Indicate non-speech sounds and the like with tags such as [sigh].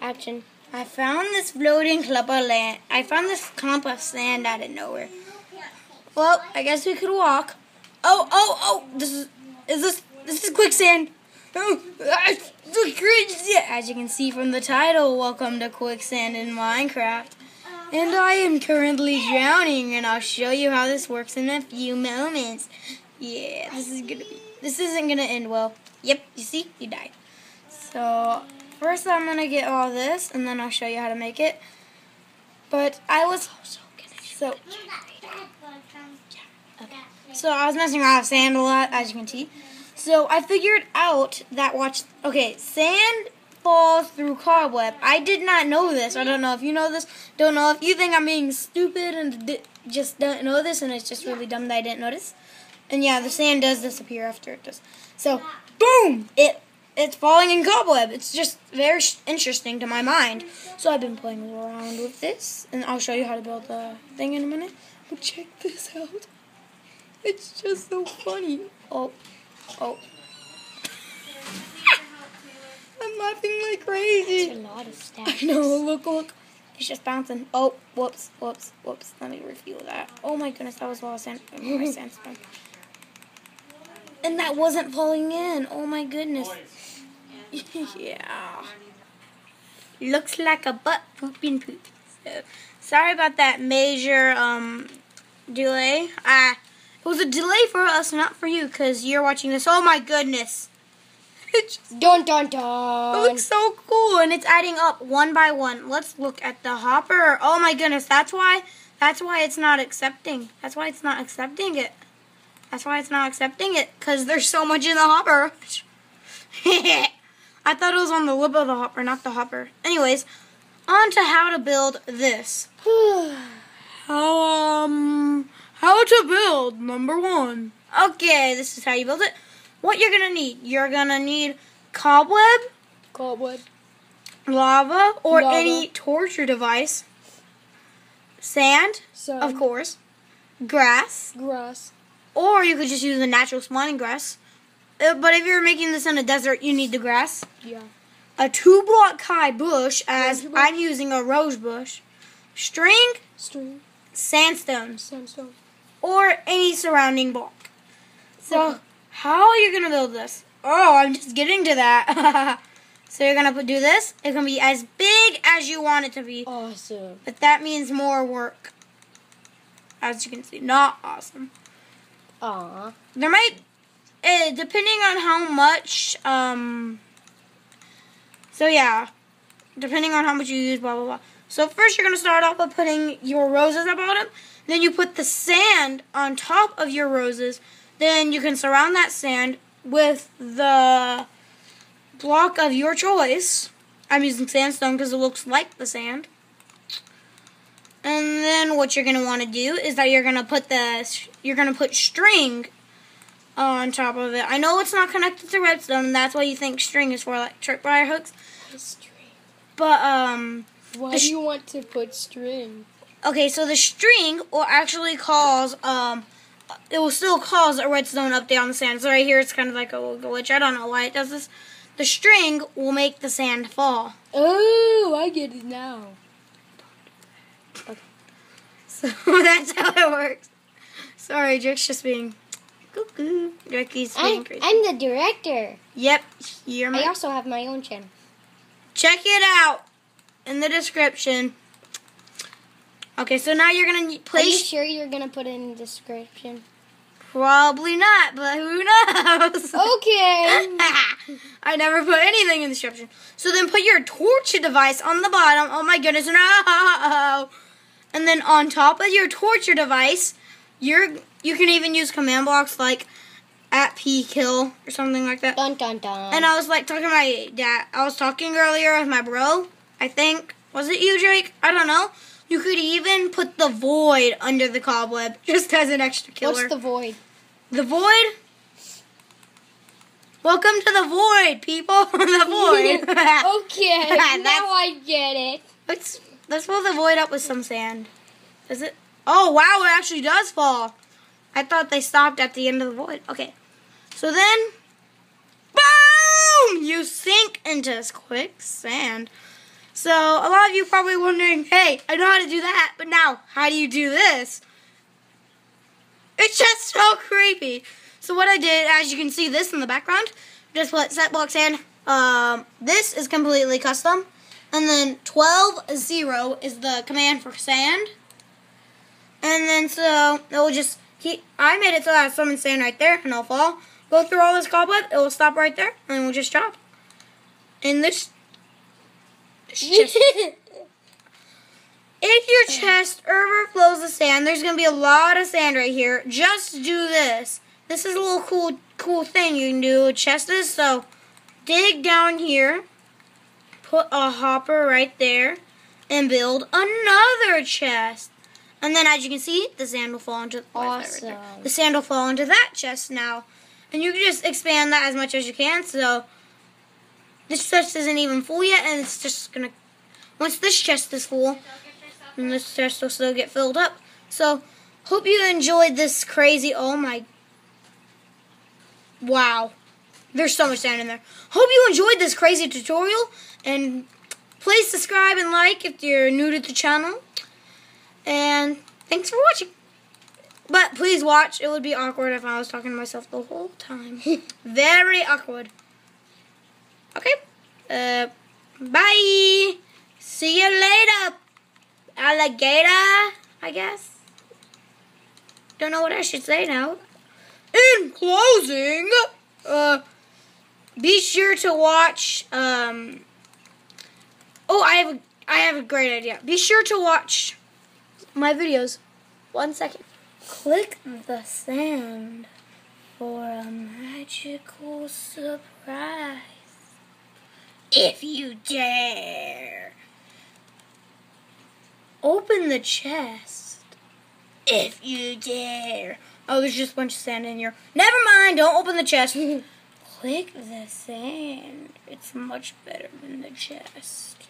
Action. I found this floating clump of land. I found this clump of sand out of nowhere. Well, I guess we could walk. Oh, oh, oh! This is is this this is quicksand. Oh, ah! As you can see from the title, welcome to quicksand in Minecraft. And I am currently drowning, and I'll show you how this works in a few moments. Yeah, this is gonna be. This isn't gonna end well. Yep, you see, you died. So first, I'm gonna get all this, and then I'll show you how to make it. But I was so so. So I was messing around with sand a lot, as you can see. So I figured out that watch. Okay, sand falls through cobweb. I did not know this. I don't know if you know this. Don't know if you think I'm being stupid and just don't know this, and it's just really dumb that I didn't notice. And yeah, the sand does disappear after it does. So boom, it it's falling in cobweb. It's just very interesting to my mind. So I've been playing around with this, and I'll show you how to build the thing in a minute. But check this out. It's just so funny. Oh, oh. [laughs] I'm laughing like It's a crazy. lot of I stacks. know. Look, look. It's just bouncing. Oh, whoops, whoops, whoops. Let me refuel that. Oh my goodness, that was a lot of sand. My sandstone. And that wasn't falling in. Oh my goodness. [laughs] yeah. Looks like a butt pooping poop. So, sorry about that major um delay. I, it was a delay for us, not for you, because you're watching this. Oh my goodness. [laughs] It just Dun dun it dun. looks so cool, and it's adding up one by one. Let's look at the hopper. Oh my goodness, that's why. That's why it's not accepting. That's why it's not accepting it. That's why it's not accepting it, cause there's so much in the hopper. [laughs] I thought it was on the lip of the hopper, not the hopper. Anyways, on to how to build this. [sighs] How um how to build number one. Okay, this is how you build it. What you're gonna need? You're gonna need cobweb, Cobweb. lava, or Lava. any torture device, sand, So. of course, grass, Grass. or you could just use the natural spawning grass. Uh, But if you're making this in a desert, you need the grass. Yeah. A two block high bush, as. I'm using a rose bush, string, String. sandstone, Sandstone. or any surrounding block. So, Okay. how are you gonna build this? Oh, I'm just getting to that. [laughs] so you're gonna do this. It's gonna be as big as you want it to be, Awesome. but that means more work. As you can see, not awesome. Aw. There might, uh, depending on how much. Um. So yeah, depending on how much you use, blah blah blah. So first, you're gonna start off by putting your roses at the bottom. Then you put the sand on top of your roses. Then you can surround that sand with the block of your choice. I'm using sandstone because it looks like the sand. And then what you're gonna want to do is that you're gonna put the you're gonna put string on top of it. I know it's not connected to redstone, and that's why you think string is for like tripwire hooks. But um, Why do you want to put string? okay, so the string will actually cause um, it will still cause a redstone update on the sand. So right here, it's kind of like a little glitch. I don't know why it does this. The string will make the sand fall. Oh, I get it now. Okay. [laughs] So [laughs] that's how it works. Sorry, Drake's just being cuckoo. Being I'm. I'm the director. Yep, you're my I also have my own channel. Check it out in the description. Okay, so now you're gonna Are you sure you're gonna put it in the description? Probably not, but who knows? [laughs] Okay. I never put anything in the description. So then put your torture device on the bottom. Oh my goodness, no! And then on top of your torture device, you're you can even use command blocks like at p kill or something like that. dun dun dun. And I was like talking to my dad. I was talking earlier with my bro. I think was it you, Drake? I don't know. You could even put the void under the cobweb [laughs] just as an extra killer. What's the void? the void? Welcome to the void, people. From [laughs] the [laughs] void. okay, now I get it. let's let's fill the void up with some sand. Is it? Oh wow! It actually does fall. I thought they stopped at the end of the void. Okay, so then, boom! You sink into quicksand. So a lot of you probably wondering, hey, I know how to do that, but now how do you do this? It's just so creepy. So what I did, as you can see this in the background, just put set blocks sand. Um, this is completely custom. And then 12 0 is the command for sand. And then so it will just keep. I made it so I summon sand right there and it'll fall. Go through all this cobweb, it will stop right there, and we'll just drop. And this, this [laughs] chest, if your chest overflows the sand, there's gonna be a lot of sand right here. Just do this. This is a little cool cool thing you can do with chests. So dig down here, put a hopper right there, and build another chest. And then as you can see, the sand will fall into Awesome. the sand will fall into that chest now. And you can just expand that as much as you can. So this chest isn't even full yet, and it's just gonna once this chest is full, and this chest will still get filled up. So hope you enjoyed this crazy oh my wow. There's so much sand in there. Hope you enjoyed this crazy tutorial and please subscribe and like if you're new to the channel. And thanks for watching. But please watch. It would be awkward if I was talking to myself the whole time. [laughs] Very awkward. Okay. Uh, bye. See you later, alligator. I guess. Don't know what I should say now. In closing, uh, be sure to watch. Um, oh, I have a, I have a great idea. Be sure to watch my videos. One second. Click the sand for a magical surprise. If you dare. Open the chest. If you dare. Oh, there's just a bunch of sand in here. Never mind, don't open the chest. [laughs] Click the sand. It's much better than the chest.